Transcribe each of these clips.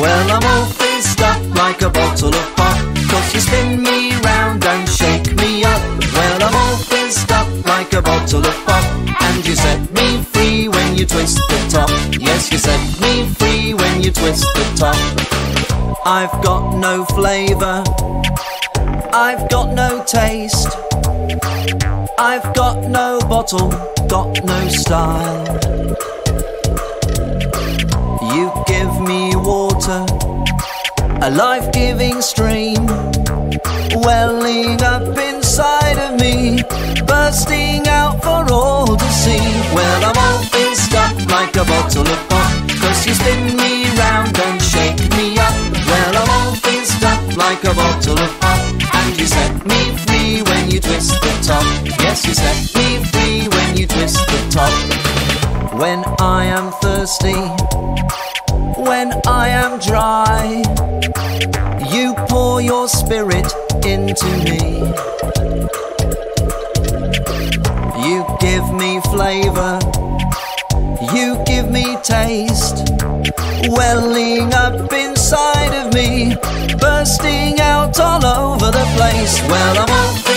Well, I'm all fizzed up like a bottle of pop. Cause you spin me round and shake me up. Well, I'm all fizzed up like a bottle of pop. And you set me free when you twist the top. Yes, you set me free when you twist the top. I've got no flavor. I've got no taste. I've got no bottle, got no style. Water, a life giving stream, welling up inside of me, bursting out for all to see. Well, I'm all fizzed up like a bottle of pop, cause you spin me round and shake me up. Well, I'm all fizzed up like a bottle of pop, and you set me free when you twist the top. Yes, you set me free when you twist the top. When I am thirsty, when I am dry, you pour your spirit into me. You give me flavor, you give me taste, welling up inside of me, bursting out all over the place. Well, I'm all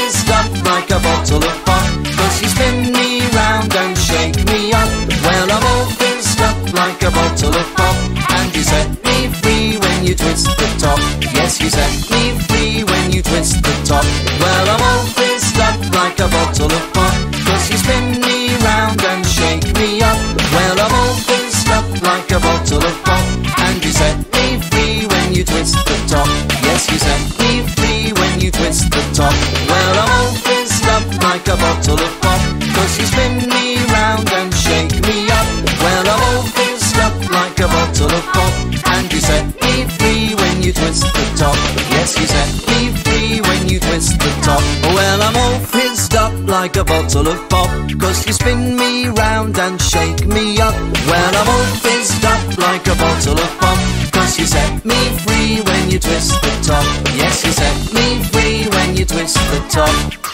and shake me up. Well, I'm all fizzed up like a bottle of pop, and you set me free when you twist the top. Yes, you set me free when you twist the top. Well, I'm all fizzed up like a bottle of pop, cause you spin me round and shake me up. Well, I'm all fizzed up like a bottle of pop, like a bottle of pop, cause you spin me round and shake me up. Well, I'm all fizzed up like a bottle of pop, cause you set me free when you twist the top. Yes, you set me free when you twist the top.